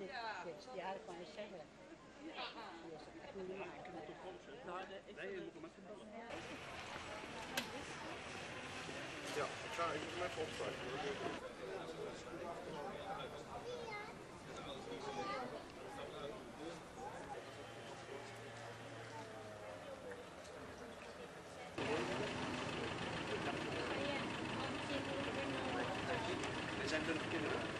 dit, ja, ik ga je zeggen. Ja, ik ga ik. Er zijn 20 kinderen.